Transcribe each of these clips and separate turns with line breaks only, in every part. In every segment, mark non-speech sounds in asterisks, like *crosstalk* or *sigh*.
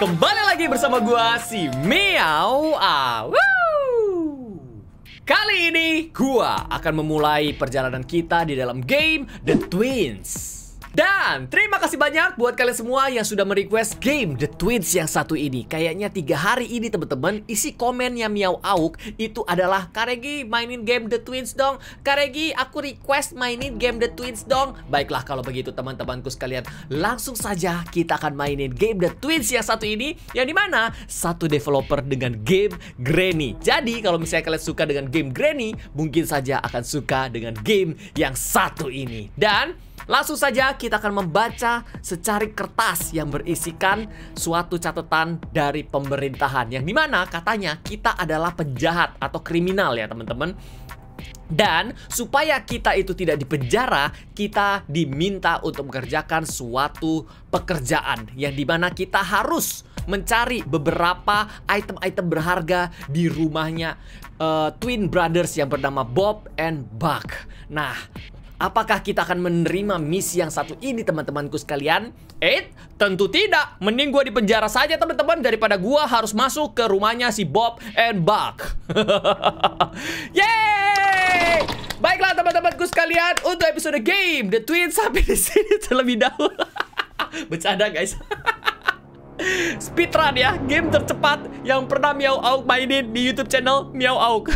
kembali lagi bersama gua si Ah. Woo! Kali ini gua akan memulai perjalanan kita di dalam game The Twins. Dan terima kasih banyak buat kalian semua yang sudah merequest game The Twins yang satu ini. Kayaknya tiga hari ini teman-teman isi komennya Miao Auk itu adalah Karegi mainin game The Twins dong. Karegi aku request mainin game The Twins dong. Baiklah kalau begitu teman-temanku sekalian, langsung saja kita akan mainin game The Twins yang satu ini yang di mana satu developer dengan game Granny. Jadi kalau misalnya kalian suka dengan game Granny, mungkin saja akan suka dengan game yang satu ini. Dan Langsung saja kita akan membaca secari kertas yang berisikan suatu catatan dari pemerintahan yang di mana katanya kita adalah penjahat atau kriminal ya teman-teman. Dan supaya kita itu tidak dipenjara, kita diminta untuk mengerjakan suatu pekerjaan yang di mana kita harus mencari beberapa item-item berharga di rumahnya uh, twin brothers yang bernama Bob and Buck. Nah, Apakah kita akan menerima misi yang satu ini teman-temanku sekalian? Eh, tentu tidak. Mending gue di penjara saja teman-teman daripada gue harus masuk ke rumahnya si Bob and Buck. *laughs* Yeay! Baiklah teman-temanku sekalian, untuk episode game The Twins sampai di sini terlebih dahulu. *laughs* Bercanda guys. *laughs* Speedrun ya, game tercepat yang pernah Miao Auk mainin di YouTube channel Miao Auk.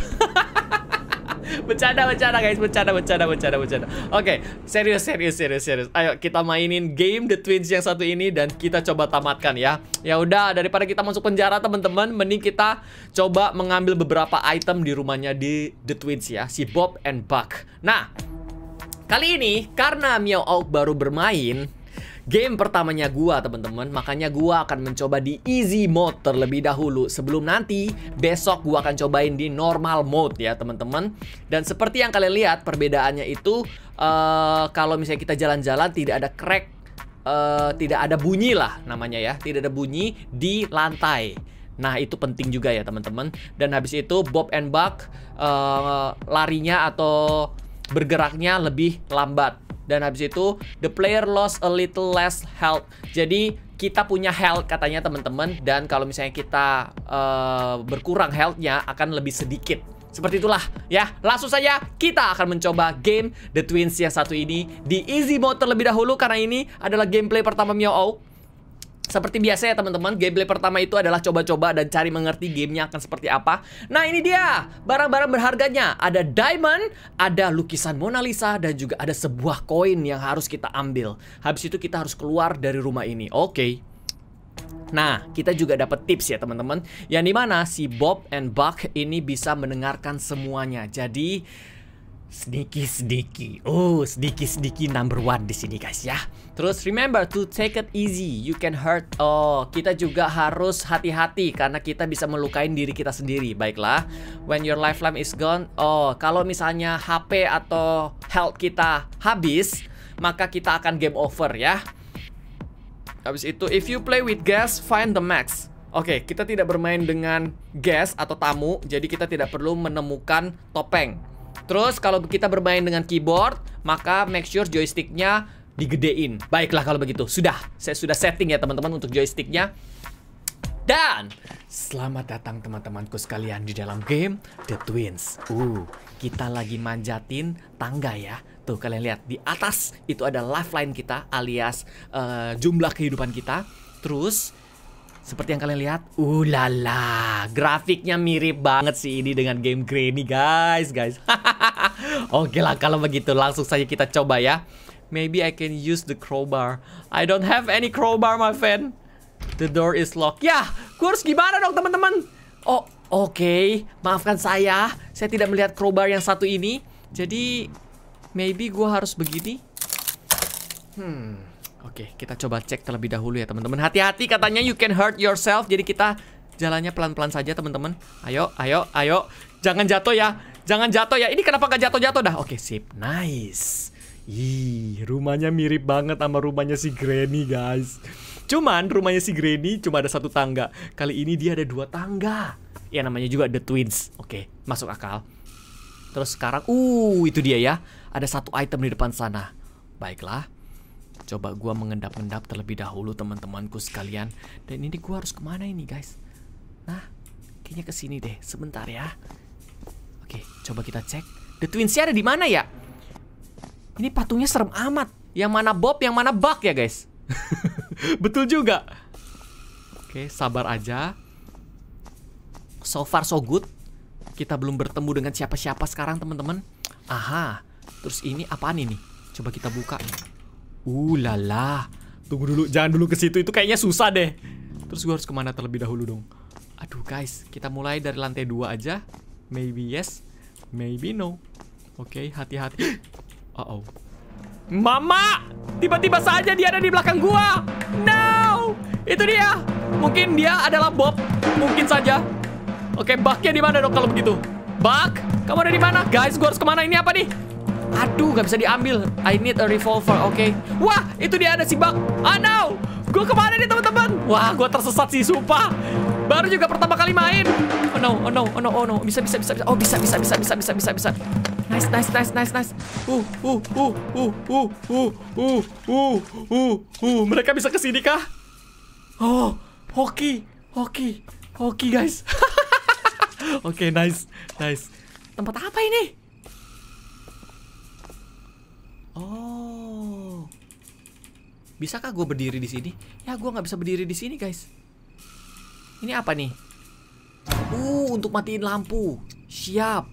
Bercanda, bercanda guys, bercanda, bercanda, bercanda, bercanda. Oke, serius, serius, serius, serius. Ayo kita mainin game The Twins yang satu ini dan kita coba tamatkan ya. Ya udah, daripada kita masuk penjara teman-teman, mending kita coba mengambil beberapa item di rumahnya di The Twins ya, si Bob and Buck. Nah, kali ini karena Miao Auk baru bermain, game pertamanya gua teman-teman. Makanya gua akan mencoba di easy mode terlebih dahulu. Sebelum nanti besok gua akan cobain di normal mode ya teman-teman. Dan seperti yang kalian lihat perbedaannya itu uh, kalau misalnya kita jalan-jalan tidak ada crack uh, tidak ada bunyi lah namanya ya. Tidak ada bunyi di lantai. Nah itu penting juga ya teman-teman. Dan habis itu Bob and Buck uh, larinya atau bergeraknya lebih lambat dan habis itu the player lost a little less health. Jadi kita punya health katanya teman-teman dan kalau misalnya kita uh, berkurang healthnya akan lebih sedikit. Seperti itulah ya. Langsung saja kita akan mencoba game The Twins yang satu ini di easy mode terlebih dahulu karena ini adalah gameplay pertama Miao seperti biasa ya teman-teman, gameplay pertama itu adalah coba-coba dan cari mengerti gamenya akan seperti apa. Nah ini dia, barang-barang berharganya. Ada diamond, ada lukisan Mona Lisa, dan juga ada sebuah koin yang harus kita ambil. Habis itu kita harus keluar dari rumah ini. Oke. Okay. Nah, kita juga dapat tips ya teman-teman. Yang di mana si Bob and Buck ini bisa mendengarkan semuanya. Jadi Sneaky sneaky. Oh, sneaky sneaky number one di sini guys ya. Terus remember to take it easy. You can hurt. Oh, kita juga harus hati-hati karena kita bisa melukai diri kita sendiri. Baiklah. When your lifeline is gone. Oh, kalau misalnya HP atau health kita habis, maka kita akan game over ya. Habis itu if you play with gas, find the max. Oke, okay, kita tidak bermain dengan gas atau tamu, jadi kita tidak perlu menemukan topeng. Terus kalau kita bermain dengan keyboard, maka make sure joysticknya digedein. Baiklah kalau begitu. Sudah, saya sudah setting ya teman-teman untuk joysticknya. Dan selamat datang teman-temanku sekalian di dalam game The Twins. Uh, kita lagi manjatin tangga ya. Tuh kalian lihat di atas itu ada lifeline kita alias uh, jumlah kehidupan kita. Terus seperti yang kalian lihat, ulala, grafiknya mirip banget sih ini dengan game Granny guys, guys. *laughs* Oke lah kalau begitu langsung saja kita coba ya. Maybe I can use the crowbar. I don't have any crowbar my friend. The door is locked. Ya, harus gimana dong teman-teman? Oh, oke. Okay. Maafkan saya. Saya tidak melihat crowbar yang satu ini. Jadi, maybe gue harus begini. Hmm. Oke, kita coba cek terlebih dahulu ya teman-teman. Hati-hati katanya you can hurt yourself. Jadi kita jalannya pelan-pelan saja teman-teman. Ayo, ayo, ayo. Jangan jatuh ya. Jangan jatuh ya. Ini kenapa gak jatuh-jatuh dah? Oke, sip. Nice. Ih, rumahnya mirip banget sama rumahnya si Granny, guys. Cuman rumahnya si Granny cuma ada satu tangga. Kali ini dia ada dua tangga. Ya namanya juga The Twins. Oke, masuk akal. Terus sekarang, uh, itu dia ya. Ada satu item di depan sana. Baiklah. Coba gua mengendap-endap terlebih dahulu teman-temanku sekalian. Dan ini gua harus ke mana ini guys? Nah, kayaknya ke sini deh. Sebentar ya. Oke, coba kita cek. The Twinsnya ada di mana ya? Ini patungnya serem amat. Yang mana Bob, yang mana Buck ya guys? *laughs* Betul juga. Oke, sabar aja. So far so good. Kita belum bertemu dengan siapa-siapa sekarang teman-teman. Aha. Terus ini apaan ini? Coba kita buka. Uh lala. Tunggu dulu, jangan dulu ke situ. Itu kayaknya susah deh. Terus gue harus ke mana terlebih dahulu dong? Aduh guys, kita mulai dari lantai dua aja. Maybe yes, maybe no. Oke, okay, hati-hati. *gasps* Uh oh. Mama! Tiba-tiba saja dia ada di belakang gua. No! Itu dia. Mungkin dia adalah Bob. Mungkin saja. Oke, Bucknya di mana dong kalau begitu? Buck, kamu ada di mana? Guys, gua harus ke mana? Ini apa nih? Aduh, nggak bisa diambil. I need a revolver. Oke. Okay. Wah, itu dia ada si Buck. Ah, no. Gue ke mana nih, teman-teman? Wah, gue tersesat sih, sumpah. Baru juga pertama kali main. Oh no, oh no, oh no, oh no. Bisa, bisa, bisa, bisa. Oh, bisa, bisa, bisa, bisa, bisa, bisa, bisa. Nice, nice, nice, nice, nice. Uh, uh, uh, uh, uh, uh, uh, uh, uh, uh. Mereka bisa ke sini kah? Oh, hoki, hoki, hoki, guys. Oke, *laughs* okay, nice, nice. Tempat apa ini? Oh. Bisakah gue berdiri di sini? Ya, gue nggak bisa berdiri di sini, guys. Ini apa nih? Uh, untuk matiin lampu. Siap.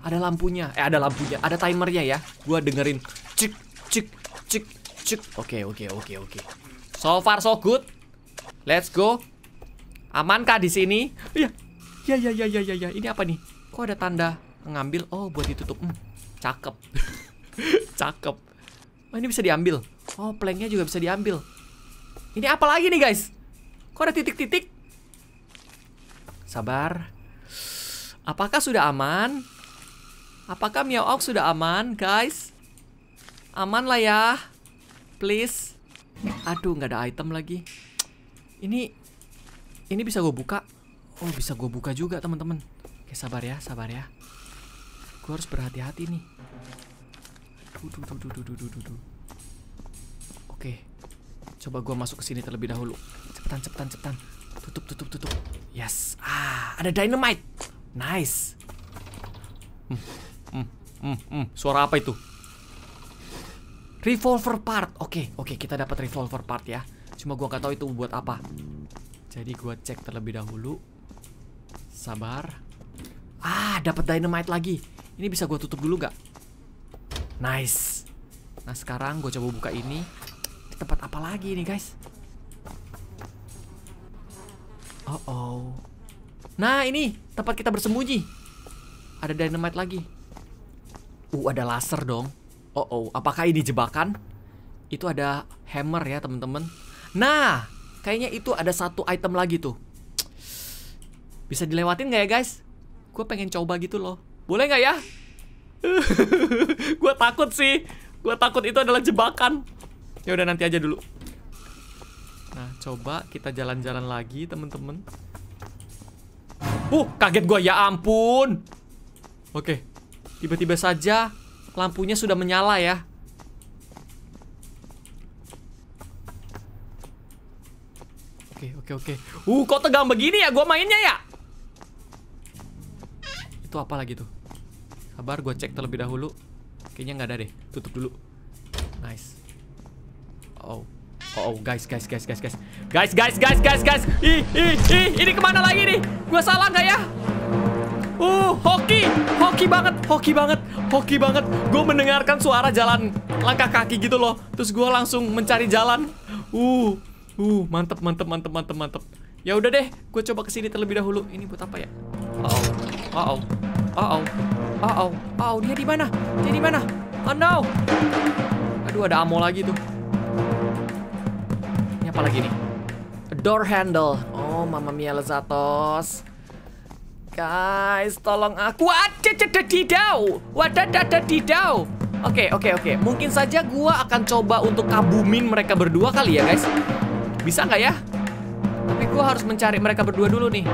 Ada lampunya. Eh, ada lampunya. Ada timernya ya. Gue dengerin. Cik, cik, cik, cik. Oke, oke, oke, oke. So far so good. Let's go. Amankah di sini? Iya. Ya, ya, ya, ya, ya, ya. Ini apa nih? Kok ada tanda ngambil? Oh, buat ditutup. Hmm, cakep. *laughs* Cakep. Oh, ini bisa diambil. Oh, planknya juga bisa diambil. Ini apa lagi nih, guys? Kok ada titik-titik? Sabar. Apakah sudah aman? Apakah Ox sudah aman, guys? Aman lah ya. Please. Aduh, nggak ada item lagi. Ini ini bisa gue buka. Oh, bisa gue buka juga, teman-teman. Oke, sabar ya, sabar ya. Gue harus berhati-hati nih. Oke. Coba gua masuk ke sini terlebih dahulu. Cepetan, cepetan, cepetan. Tutup, tutup, tutup. Yes. Ah, ada dynamite. Nice. Hmm, hmm, hmm, hmm. Suara apa itu? Revolver part. Oke, oke, kita dapat revolver part ya. Cuma gua nggak tahu itu buat apa. Jadi gua cek terlebih dahulu. Sabar. Ah, dapat dynamite lagi. Ini bisa gua tutup dulu nggak? Nice. Nah sekarang gue coba buka ini. Di tempat apa lagi nih guys? Oh oh. Nah ini tempat kita bersembunyi. Ada dynamite lagi. Uh ada laser dong. Oh oh. Apakah ini jebakan? Itu ada hammer ya teman-teman. Nah kayaknya itu ada satu item lagi tuh. Bisa dilewatin nggak ya guys? Gue pengen coba gitu loh. Boleh nggak ya? *laughs* gue takut sih. Gue takut itu adalah jebakan. Ya udah nanti aja dulu. Nah, coba kita jalan-jalan lagi, temen-temen. Uh, kaget gue ya ampun. Oke. Tiba-tiba saja lampunya sudah menyala ya. Oke, oke, oke. Uh, kok tegang begini ya gue mainnya ya? Itu apa lagi tuh? Sabar, gue cek terlebih dahulu. Kayaknya nggak ada deh. Tutup dulu. Nice. Oh. Oh, oh, guys, guys, guys, guys, guys. Guys, guys, guys, guys, guys. Ih, ih, ih, ini ke mana lagi nih? Gue salah nggak ya? Uh, hoki, hoki banget, hoki banget, hoki banget. Gue mendengarkan suara jalan langkah kaki gitu loh. Terus gue langsung mencari jalan. Uh, uh, mantep, mantep, mantep, mantep, mantep. Ya udah deh, gue coba ke sini terlebih dahulu. Ini buat apa ya? Oh, oh, oh, oh, oh. Oh, oh, oh, dia di mana? Dia di mana? Oh no. Aduh, ada ammo lagi tuh. Ini apa lagi nih? A door handle. Oh, mama mia lezatos. Guys, tolong aku. Wadadadadidau. Wadadadadidau. Oke, oke, oke. Mungkin saja gua akan coba untuk kabumin mereka berdua kali ya, guys. Bisa nggak ya? Tapi gua harus mencari mereka berdua dulu nih.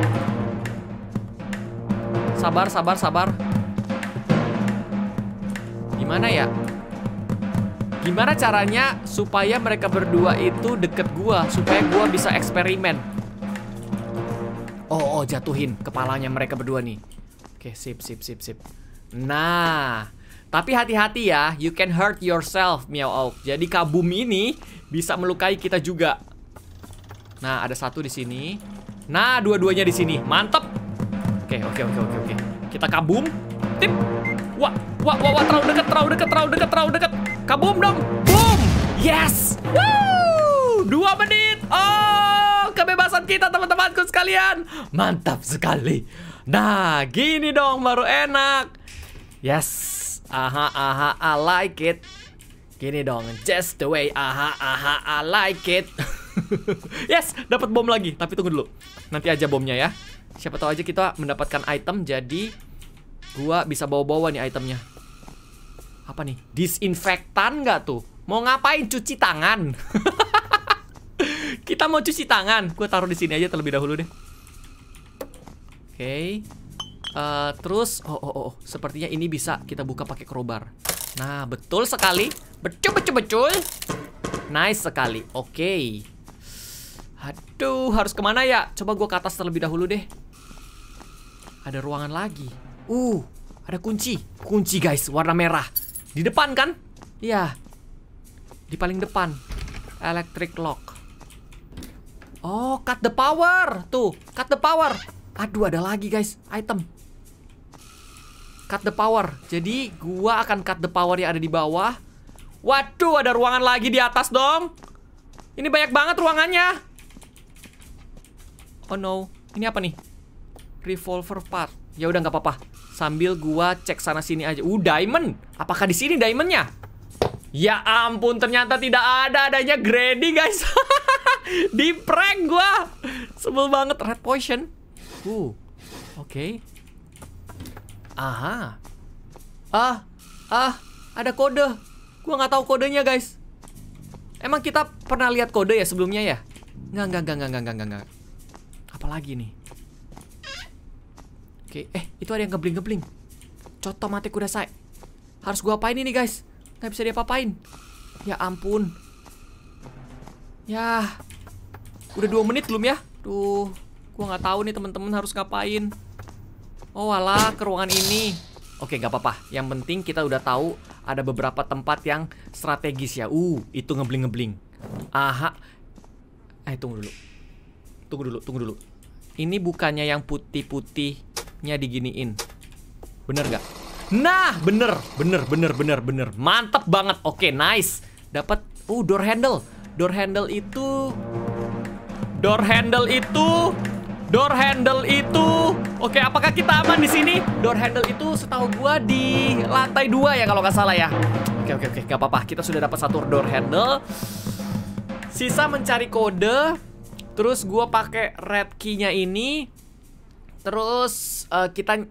Sabar, sabar, sabar. Gimana ya? Gimana caranya supaya mereka berdua itu deket gua supaya gua bisa eksperimen. Oh, oh jatuhin kepalanya mereka berdua nih. Oke, sip sip sip sip. Nah, tapi hati-hati ya, you can hurt yourself, Meow Oak. Jadi kabum ini bisa melukai kita juga. Nah, ada satu di sini. Nah, dua-duanya di sini. Mantep. Oke, oke, oke, oke, oke. Kita kabum. Tip. Wah, wah, wah, wah, terlalu dekat, terlalu dekat, terlalu dekat, terlalu dekat. Kabum dong. Boom. Yes. Woo! Dua menit. Oh, kebebasan kita teman-temanku sekalian. Mantap sekali. Nah, gini dong baru enak. Yes. Aha, aha, I like it. Gini dong, just the way. Aha, aha, I like it. *laughs* yes, dapat bom lagi. Tapi tunggu dulu. Nanti aja bomnya ya. Siapa tahu aja kita mendapatkan item jadi gua bisa bawa-bawa nih itemnya. Apa nih? Disinfektan nggak tuh? Mau ngapain cuci tangan? *laughs* kita mau cuci tangan. Gua taruh di sini aja terlebih dahulu deh. Oke. Okay. Uh, terus, oh, oh, oh, sepertinya ini bisa kita buka pakai crowbar. Nah, betul sekali. Betul, betul, betul. Nice sekali. Oke. Okay. Aduh, harus ke mana ya? Coba gue ke atas terlebih dahulu deh. Ada ruangan lagi. Uh, ada kunci. Kunci guys, warna merah. Di depan kan? Iya. Di paling depan. Electric lock. Oh, cut the power. Tuh, cut the power. Aduh, ada lagi guys, item cut the power. Jadi gua akan cut the power yang ada di bawah. Waduh, ada ruangan lagi di atas dong. Ini banyak banget ruangannya. Oh no, ini apa nih? Revolver part. Ya udah nggak apa-apa. Sambil gua cek sana sini aja. Uh, diamond. Apakah di sini diamondnya? Ya ampun, ternyata tidak ada adanya Grady guys. *laughs* di prank gua. Sebel banget red potion. Uh, oke. Okay. Aha. Ah, ah, ada kode. Gua nggak tahu kodenya, guys. Emang kita pernah lihat kode ya sebelumnya ya? Nggak, nggak, nggak, nggak, nggak, nggak, nggak. Apalagi nih? Oke, eh, itu ada yang ngebling-ngebling. Coto mati kuda saya. Harus gua apain ini, guys? Nggak bisa diapa-apain. Ya ampun. Ya. Udah dua menit belum ya? Tuh, gua nggak tahu nih teman-teman harus ngapain. Oh alah ke ruangan ini Oke gak apa-apa Yang penting kita udah tahu Ada beberapa tempat yang strategis ya Uh itu ngebling-ngebling Aha Eh tunggu dulu Tunggu dulu, tunggu dulu Ini bukannya yang putih-putihnya diginiin Bener gak? Nah bener Bener, bener, bener, bener Mantep banget Oke nice Dapat Uh door handle Door handle itu Door handle itu Door handle itu Oke, apakah kita aman di sini? Door handle itu setahu gua di lantai dua ya kalau nggak salah ya. Oke, oke, oke, nggak apa-apa. Kita sudah dapat satu door handle. Sisa mencari kode. Terus gua pakai red key-nya ini. Terus uh, kita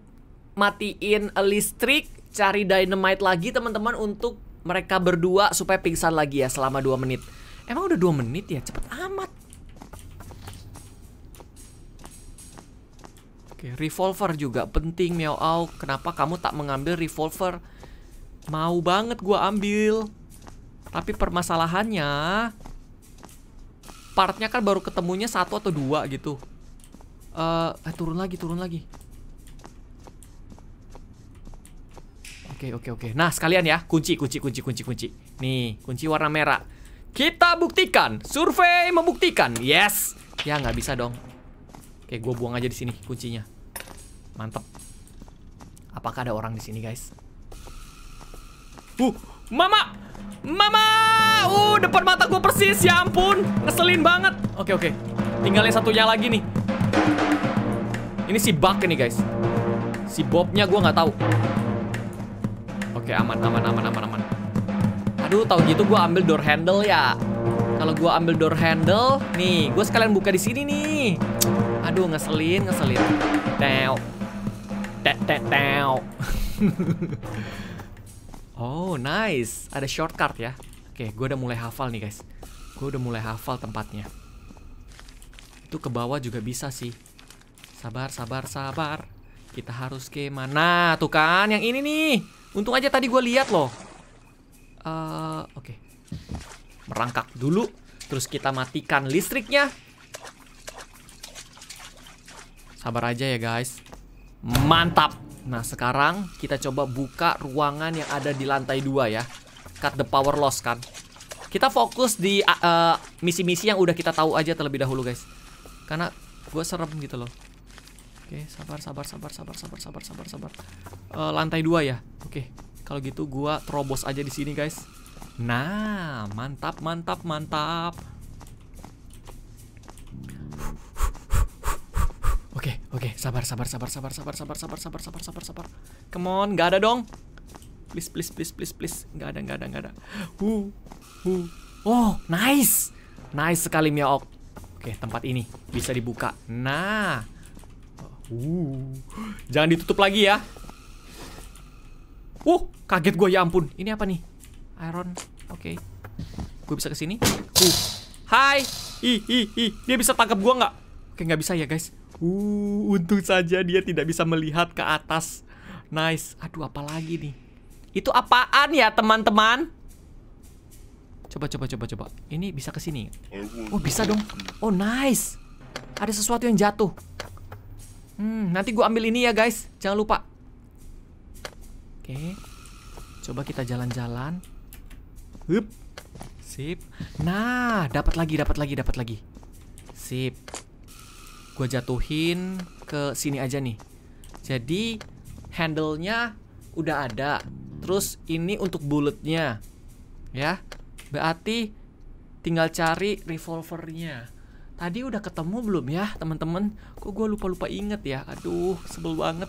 matiin listrik, cari dynamite lagi teman-teman untuk mereka berdua supaya pingsan lagi ya selama 2 menit. Emang udah 2 menit ya? Cepet amat. Oke, revolver juga penting Au. Kenapa kamu tak mengambil revolver? Mau banget gua ambil. Tapi permasalahannya partnya kan baru ketemunya satu atau dua gitu. Uh, eh, turun lagi, turun lagi. Oke, oke, oke. Nah, sekalian ya, kunci, kunci, kunci, kunci, kunci. Nih, kunci warna merah. Kita buktikan. Survei membuktikan. Yes. Ya, nggak bisa dong. Oke, gue buang aja di sini kuncinya. Mantap. Apakah ada orang di sini, guys? Uh, mama, mama, uh, depan mata gue persis. Ya ampun, ngeselin banget. Oke, oke. Tinggalnya satunya lagi nih. Ini si Buck ini, guys. Si Bobnya gue nggak tahu. Oke, aman, aman, aman, aman, aman. Aduh, tahu gitu gue ambil door handle ya. Kalau gue ambil door handle, nih, gue sekalian buka di sini nih. Aduh, ngeselin, ngeselin. Tet, teo. *laughs* oh, nice. Ada shortcut ya. Oke, gue udah mulai hafal nih, guys. Gue udah mulai hafal tempatnya. Itu ke bawah juga bisa sih. Sabar, sabar, sabar. Kita harus ke mana? Tuh kan, yang ini nih. Untung aja tadi gue lihat loh. Eh, oke. Merangkak dulu, terus kita matikan listriknya. Sabar aja ya, guys. Mantap. Nah, sekarang kita coba buka ruangan yang ada di lantai dua ya. Cut the power loss kan. Kita fokus di uh, misi-misi yang udah kita tahu aja terlebih dahulu, guys. Karena gue serem gitu loh. Oke, sabar, sabar, sabar, sabar, sabar, sabar, sabar, sabar. Uh, lantai dua ya. Oke, kalau gitu gua terobos aja di sini, guys. Nah, mantap, mantap, mantap. Oke, oke, sabar, sabar, sabar, sabar, sabar, sabar, sabar, sabar, sabar, sabar, sabar. Come on, nggak ada dong. Please, please, please, please, please. Nggak ada, nggak ada, nggak ada. Huh, huh. Oh, nice, nice sekali Miaok. Oke, tempat ini bisa dibuka. Nah, uh, jangan ditutup lagi ya. Uh, kaget gue ya ampun. Ini apa nih? Iron. Oke. Gue bisa ke sini. Uh, hai. Ih, ih, ih. Dia bisa tangkap gue nggak? Oke, nggak bisa ya guys. Uh, untung saja dia tidak bisa melihat ke atas. Nice. Aduh, apa lagi nih? Itu apaan ya, teman-teman? Coba, coba, coba, coba. Ini bisa ke sini. Oh, bisa dong. Oh, nice. Ada sesuatu yang jatuh. Hmm, nanti gue ambil ini ya, guys. Jangan lupa. Oke. Coba kita jalan-jalan. Hup. Sip. Nah, dapat lagi, dapat lagi, dapat lagi. Sip. Gue jatuhin ke sini aja nih. Jadi handle-nya udah ada. Terus ini untuk bulletnya. Ya. Berarti tinggal cari revolvernya. Tadi udah ketemu belum ya, teman-teman? Kok gue lupa-lupa inget ya? Aduh, sebel banget.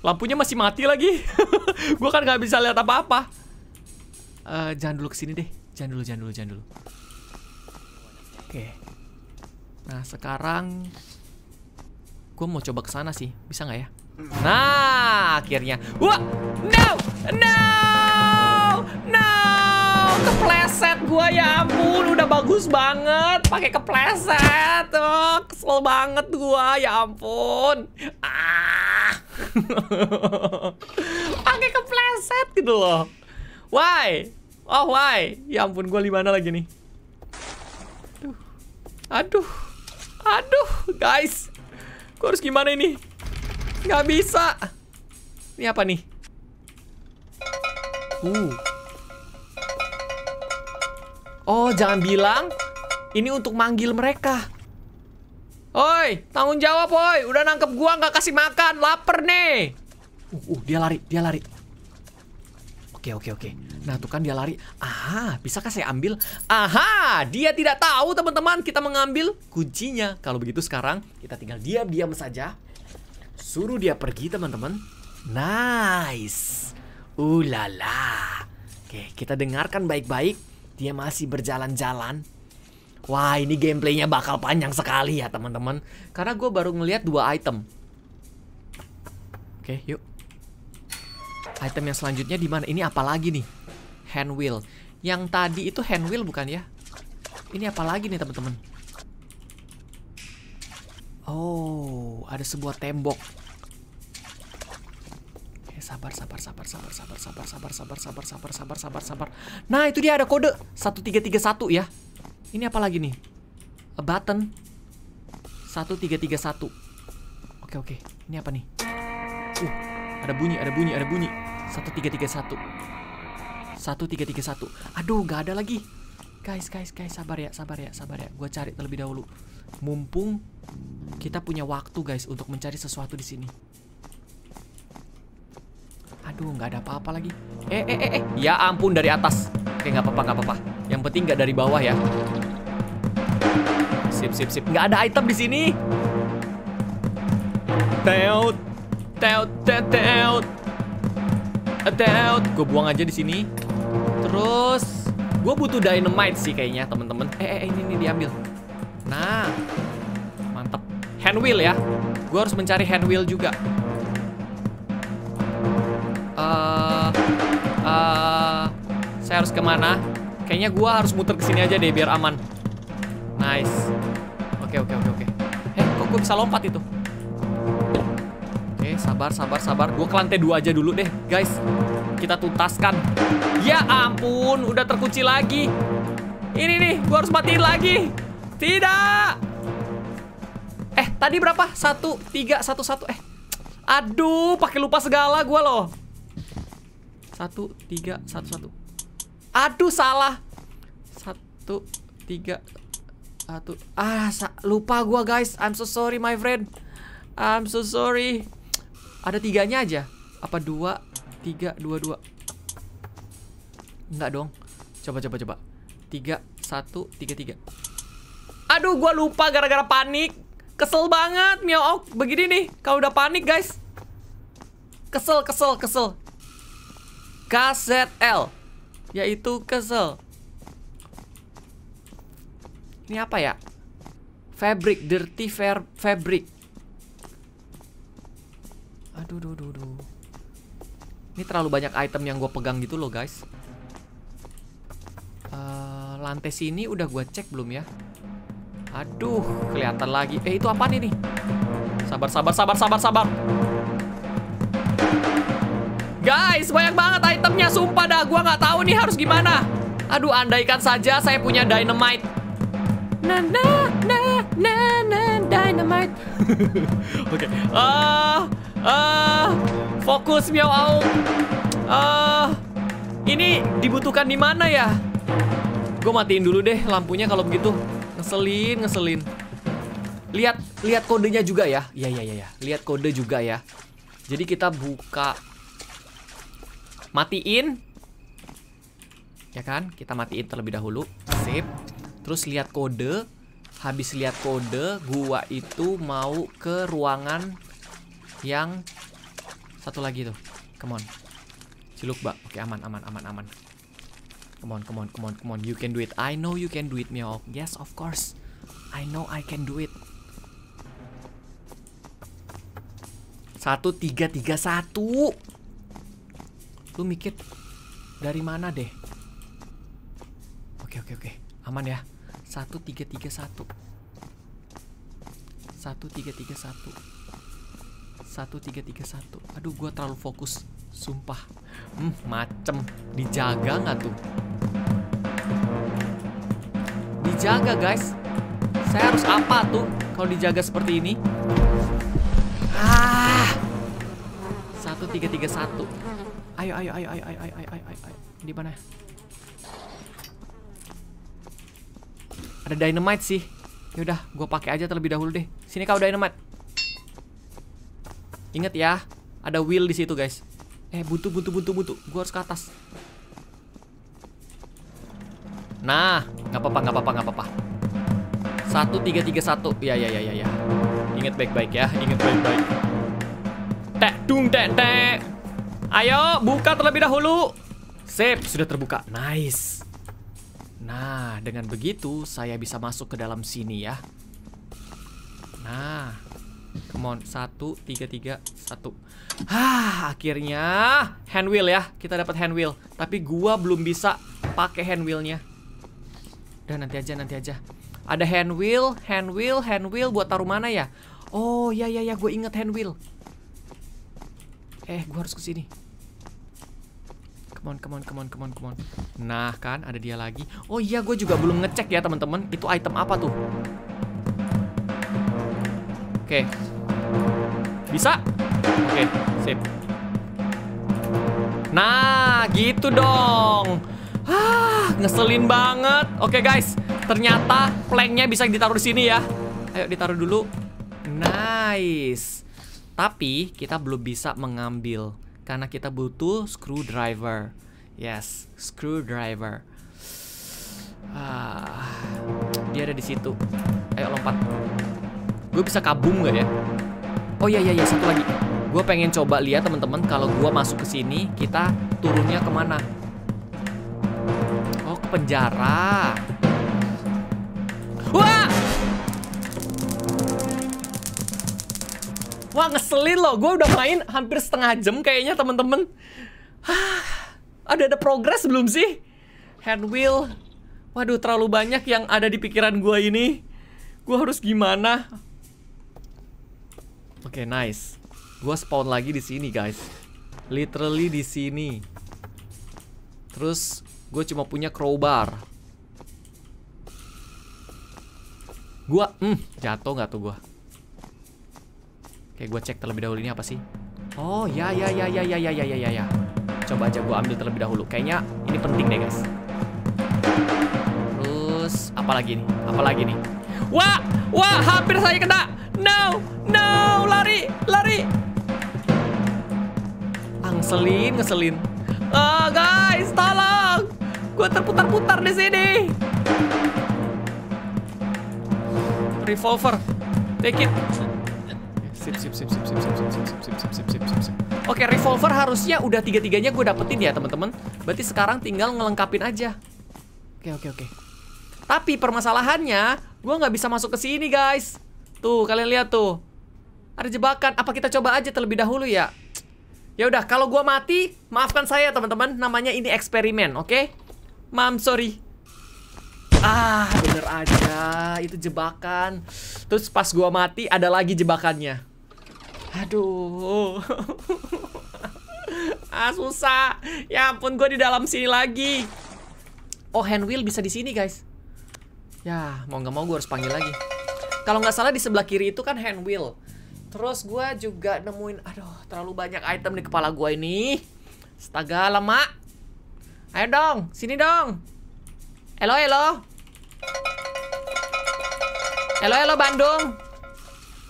Lampunya masih mati lagi. *laughs* gue kan nggak bisa lihat apa-apa. Uh, jangan dulu ke sini deh. Jangan dulu, jangan dulu, jangan dulu. Oke. Nah, sekarang gue mau coba ke sana sih. Bisa nggak ya? Nah, akhirnya. Wah! No! No! No! Kepleset gua ya ampun, udah bagus banget pakai kepleset. Oh, kesel banget gua, ya ampun. Ah. *laughs* pakai kepleset gitu loh. Why? Oh, why? Ya ampun, gua di mana lagi nih? Aduh. Aduh. Aduh, guys. Gua harus gimana ini? Gak bisa. Ini apa nih? Uh. Oh, jangan bilang ini untuk manggil mereka. Oi, tanggung jawab, oi. Udah nangkep gua nggak kasih makan, lapar nih. Uh, uh, dia lari, dia lari. Oke, oke, oke. Nah, tuh kan dia lari. Ah, bisakah saya ambil? Aha, dia tidak tahu, teman-teman. Kita mengambil kuncinya. Kalau begitu sekarang kita tinggal diam-diam saja. Suruh dia pergi, teman-teman. Nice. Ulala. Oke, kita dengarkan baik-baik. Dia masih berjalan-jalan. Wah, ini gameplaynya bakal panjang sekali ya, teman-teman. Karena gue baru ngeliat dua item. Oke, yuk. Item yang selanjutnya di mana? Ini apa lagi nih? Hand wheel. Yang tadi itu hand wheel bukan ya? Ini apa lagi nih, teman-teman? Oh, ada sebuah tembok. Sabar, sabar, sabar, sabar, sabar, sabar, sabar, sabar, sabar, sabar, sabar, sabar, sabar. Nah, itu dia ada kode 1331 ya. Ini apa lagi nih? A button 1331. Oke, oke. Ini apa nih? Uh, ada bunyi, ada bunyi, ada bunyi. 1331. 1331. Aduh, nggak ada lagi. Guys, guys, guys, sabar ya, sabar ya, sabar ya. Gua cari terlebih dahulu. Mumpung kita punya waktu, guys, untuk mencari sesuatu di sini. Aduh, nggak ada apa-apa lagi. Eh, eh, eh, eh. Ya ampun dari atas. Oke, nggak apa-apa, nggak apa-apa. Yang penting nggak dari bawah ya. Sip, sip, sip. Nggak ada item di sini. Teot, teot, teot, teot. Teot. Gue buang aja di sini. Terus, gue butuh dynamite sih kayaknya, temen-temen. Eh, eh, ini nih diambil. Nah, mantep. Hand wheel ya. Gue harus mencari hand wheel juga. Uh, uh, saya harus ke mana? Kayaknya gue harus muter ke sini aja deh biar aman. Nice. Oke oke oke oke. Eh kok gue bisa lompat itu? Oke. sabar, sabar, sabar. Gue ke lantai dua aja dulu deh, guys. Kita tuntaskan. Ya ampun, udah terkunci lagi. Ini nih, gue harus matiin lagi. Tidak. Eh, tadi berapa? Satu, tiga, satu, satu. Eh, aduh, pakai lupa segala gue loh. Satu, tiga, satu, satu. Aduh, salah. Satu, tiga, satu. Ah, lupa gue guys. I'm so sorry, my friend. I'm so sorry. Ada tiganya aja. Apa dua, tiga, dua, dua. Enggak dong. Coba, coba, coba. Tiga, satu, tiga, tiga. Aduh, gua lupa gara-gara panik. Kesel banget, Miao Ok. Begini nih, kalau udah panik, guys. Kesel, kesel, kesel. KZL. Yaitu kesel. Ini apa ya? Fabric, dirty fair fabric. Aduh, duh, duh, duh. Ini terlalu banyak item yang gue pegang gitu loh, guys. Uh, lantai sini udah gue cek belum ya? Aduh, kelihatan lagi. Eh, itu apa nih nih? Sabar, sabar, sabar, sabar, sabar. Guys, banyak banget itemnya. Sumpah dah, gue nggak tahu nih harus gimana. Aduh, andaikan saja saya punya dynamite. Na na na na na dynamite. *laughs* Oke. okay. Uh, uh, fokus Miao Aung. Uh, ini dibutuhkan di mana ya? Gue matiin dulu deh lampunya kalau begitu. Ngeselin, ngeselin. Lihat, lihat kodenya juga ya. Iya, iya, iya, ya. Lihat kode juga ya. Jadi kita buka matiin ya kan? Kita matiin terlebih dahulu. Sip. Terus lihat kode. Habis lihat kode, gua itu mau ke ruangan yang satu lagi tuh. Come on. Ciluk, Mbak. Oke, aman, aman, aman, aman. Come on, come on, come on, come on. You can do it. I know you can do it, Mio. Yes, of course. I know I can do it. Satu, tiga, tiga, satu. Lu mikir dari mana deh? Oke, oke, oke. Aman ya. Satu, tiga, tiga, satu. Satu, tiga, tiga, satu. Satu, tiga, tiga, satu. Aduh, gue terlalu fokus. Sumpah. Hmm, macem. Dijaga nggak tuh? Dijaga, guys. Saya harus apa tuh kalau dijaga seperti ini? Ah. Satu, tiga, tiga, satu. Ayo, ayo, ayo, ayo, ayo, ayo, ayo, ayo, ayo. Di mana? Ada dynamite sih. Yaudah, gue pakai aja terlebih dahulu deh. Sini kau dynamite. Ingat ya, ada wheel di situ guys. Eh, buntu, buntu, buntu, buntu. Gue harus ke atas. Nah, nggak apa-apa, nggak apa-apa, nggak apa-apa. Satu, tiga, tiga, satu. Ya, ya, ya, ya, ya. Ingat baik-baik ya, ingat baik-baik. Tek, dung, tek, tek. Ayo, buka terlebih dahulu. Sip, sudah terbuka. Nice. Nah, dengan begitu saya bisa masuk ke dalam sini ya. Nah, come on, satu, tiga, tiga, satu. Hah, akhirnya hand wheel ya. Kita dapat hand wheel. Tapi gua belum bisa pakai hand wheelnya. Dan nanti aja, nanti aja. Ada hand wheel, hand wheel, hand wheel buat taruh mana ya? Oh, ya, ya, ya, gue inget hand wheel. Eh, gua harus ke sini. Come on, come on, come on, come on, come on. Nah, kan ada dia lagi. Oh iya, gue juga belum ngecek ya, teman-teman. Itu item apa tuh? Oke. Bisa? Oke, sip. Nah, gitu dong. Ah, ngeselin banget. Oke, guys. Ternyata planknya bisa ditaruh di sini ya. Ayo ditaruh dulu. Nice. Tapi kita belum bisa mengambil karena kita butuh screwdriver. Yes, screwdriver. Ah, dia ada di situ. Ayo lompat. Gue bisa kabum gak ya? Oh iya iya iya satu lagi. Gue pengen coba lihat teman-teman kalau gue masuk ke sini kita turunnya ke mana? Oh ke penjara. Wah! Wah ngeselin loh, gue udah main hampir setengah jam kayaknya temen-temen. Ada ada progres belum sih? Hand wheel. Waduh terlalu banyak yang ada di pikiran gue ini. Gue harus gimana? Oke okay, nice. Gua spawn lagi di sini, guys. Literally di sini. Terus gue cuma punya crowbar. Gua, hmm, jatuh nggak tuh gua? Oke, gua cek terlebih dahulu ini apa sih? Oh, ya ya ya ya ya ya ya ya ya. Coba aja gua ambil terlebih dahulu. Kayaknya ini penting deh, guys. Terus apa lagi nih? Apa lagi nih? Wah, wah, hampir saya kena. No, no, lari, lari. Angselin, ngeselin. Ah, guys, tolong. Gua terputar-putar di sini. Revolver. Take it. Sip, sip, sip, sip, sip, sip, sip, sip, sip, sip, sip, sip, sip, sip. Oke, revolver harusnya udah tiga-tiganya gue dapetin ya, teman-teman. Berarti sekarang tinggal ngelengkapin aja. Oke, oke, oke. Tapi permasalahannya, gue nggak bisa masuk ke sini, guys. Tuh, kalian lihat tuh. Ada jebakan. Apa kita coba aja terlebih dahulu ya? Ya udah, kalau gua mati, maafkan saya teman-teman. Namanya ini eksperimen, oke? Okay? Mam, sorry. Ah, bener aja. Itu jebakan. Terus pas gua mati, ada lagi jebakannya. Aduh. *laughs* ah, susah. Ya ampun, gua di dalam sini lagi. Oh, hand wheel bisa di sini, guys. Ya, mau nggak mau gue harus panggil lagi. Kalau nggak salah di sebelah kiri itu kan hand wheel. Terus gue juga nemuin, aduh, terlalu banyak item di kepala gue ini. Astaga, lemak. Ayo dong, sini dong. Halo, halo. Halo, halo Bandung.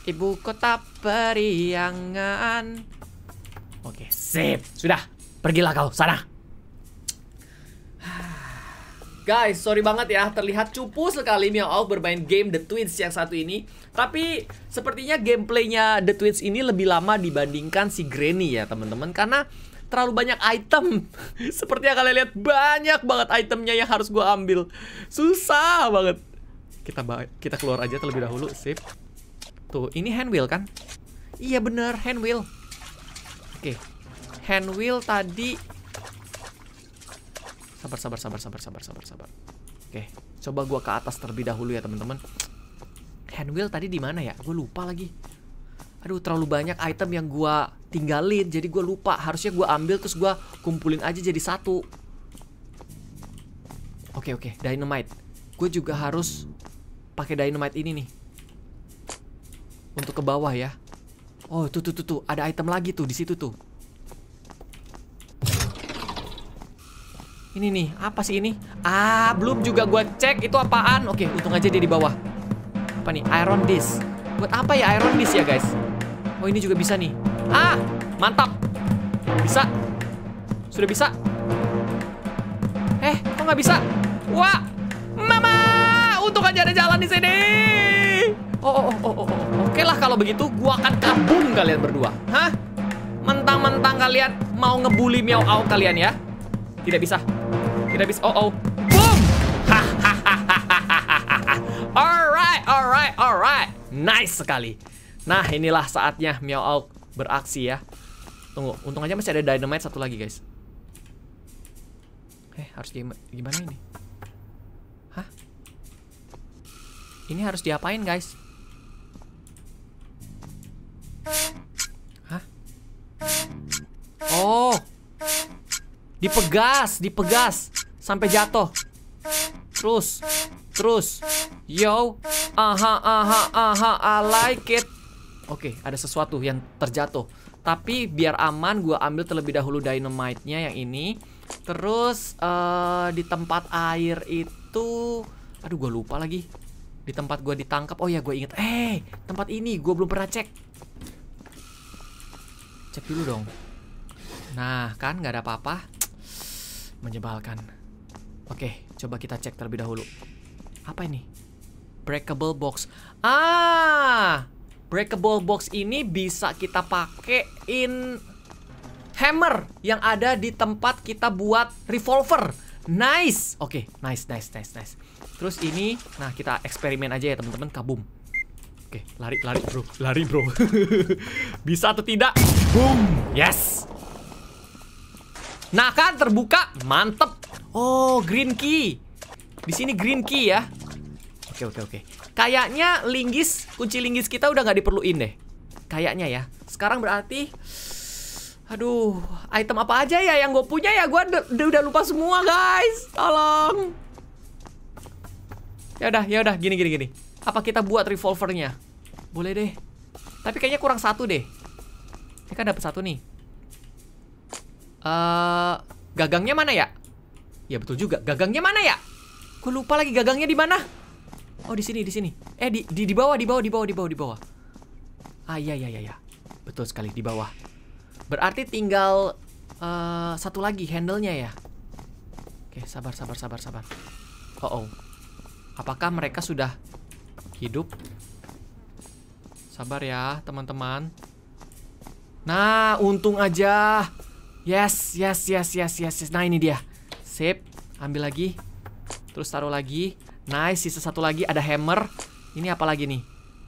Ibu kota periangan. Oke, sip. Sudah, pergilah kau sana. Guys, sorry banget ya, terlihat cupu sekali Out bermain game The Twins yang satu ini. Tapi sepertinya gameplaynya The Twins ini lebih lama dibandingkan si Granny ya teman-teman, karena terlalu banyak item. *laughs* Seperti yang kalian lihat banyak banget itemnya yang harus gue ambil. Susah banget. Kita kita keluar aja terlebih dahulu, sip. Tuh, ini hand wheel kan? Iya bener, hand wheel. Oke, hand wheel tadi Sabar, sabar, sabar, sabar, sabar, sabar, sabar. Oke, coba gua ke atas terlebih dahulu ya, teman-teman. Hand wheel tadi di mana ya? Gue lupa lagi. Aduh, terlalu banyak item yang gua tinggalin, jadi gue lupa. Harusnya gua ambil terus gua kumpulin aja jadi satu. Oke, oke, dynamite. Gue juga harus pakai dynamite ini nih. Untuk ke bawah ya. Oh, tuh tuh tuh tuh, ada item lagi tuh di situ tuh. Ini nih, apa sih ini? Ah, belum juga gue cek itu apaan. Oke, untung aja dia di bawah. Apa nih? Iron disc. Buat apa ya iron disc ya, guys? Oh, ini juga bisa nih. Ah, mantap. Bisa. Sudah bisa. Eh, kok nggak bisa? Wah, mama! Untung aja ada jalan di sini. Oh, oh, oh, oh, oh. Oke lah kalau begitu, gua akan kabum kalian berdua. Hah? Mentang-mentang kalian mau ngebully miau au kalian ya? Tidak bisa. Tidak bisa. Oh, oh. Boom! *laughs* alright, alright, alright. Nice sekali. Nah, inilah saatnya Meow Out beraksi ya. Tunggu, untung aja masih ada dynamite satu lagi, guys. Eh, harus gimana ini? Hah? Ini harus diapain, guys? Hah? Oh. Dipegas, dipegas sampai jatuh. Terus, terus. Yo, aha, aha, aha, I like it. Oke, ada sesuatu yang terjatuh. Tapi biar aman, gue ambil terlebih dahulu dynamite-nya yang ini. Terus uh, di tempat air itu, aduh gue lupa lagi. Di tempat gue ditangkap, oh ya gue inget. Eh, tempat ini gue belum pernah cek. Cek dulu dong. Nah, kan nggak ada apa-apa. Menyebalkan. Oke, coba kita cek terlebih dahulu. Apa ini? Breakable box. Ah! Breakable box ini bisa kita pakein hammer yang ada di tempat kita buat revolver. Nice. Oke, nice, nice, nice, nice. Terus ini, nah kita eksperimen aja ya teman-teman, kabum. Oke, lari, lari bro, lari bro. *laughs* bisa atau tidak? Boom, yes. Nah kan terbuka, mantep. Oh, green key. Di sini green key ya. Oke oke oke. Kayaknya linggis, kunci linggis kita udah nggak diperluin deh. Kayaknya ya. Sekarang berarti Aduh, item apa aja ya yang gue punya ya? Gue udah lupa semua, guys. Tolong. Ya udah, ya udah, gini gini gini. Apa kita buat revolvernya? Boleh deh. Tapi kayaknya kurang satu deh. Ini kan dapat satu nih. Uh, gagangnya mana ya? Ya betul juga. Gagangnya mana ya? Gue lupa lagi gagangnya di mana. Oh, di sini, di sini. Eh, di, di di bawah, di bawah, di bawah, di bawah, di bawah. Ah, iya iya iya ya. Betul sekali di bawah. Berarti tinggal uh, satu lagi handle-nya ya. Oke, sabar sabar sabar sabar. Oh, oh. Apakah mereka sudah hidup? Sabar ya, teman-teman. Nah, untung aja. Yes, yes, yes, yes, yes. Nah, ini dia. Sip. Ambil lagi. Terus taruh lagi. Nice, sisa satu lagi ada hammer. Ini apa lagi nih?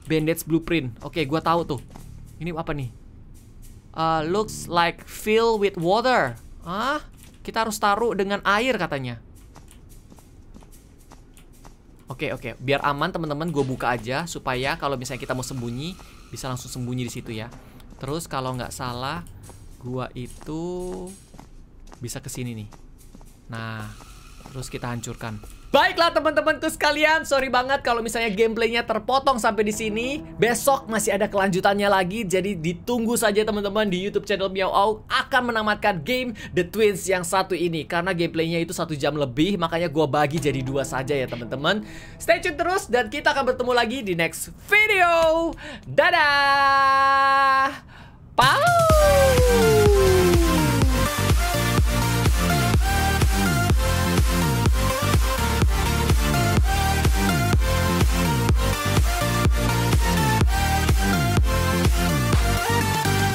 Bandage blueprint. Oke, gua tahu tuh. Ini apa nih? uh, looks like fill with water. Ah, kita harus taruh dengan air katanya. Oke, oke. Biar aman teman-teman, gue buka aja supaya kalau misalnya kita mau sembunyi, bisa langsung sembunyi di situ ya. Terus kalau nggak salah, gua itu bisa ke sini nih. Nah, terus kita hancurkan. Baiklah teman-temanku sekalian, sorry banget kalau misalnya gameplaynya terpotong sampai di sini. Besok masih ada kelanjutannya lagi, jadi ditunggu saja teman-teman di YouTube channel Miao Au akan menamatkan game The Twins yang satu ini karena gameplaynya itu satu jam lebih, makanya gue bagi jadi dua saja ya teman-teman. Stay tune terus dan kita akan bertemu lagi di next video. Dadah, Bye.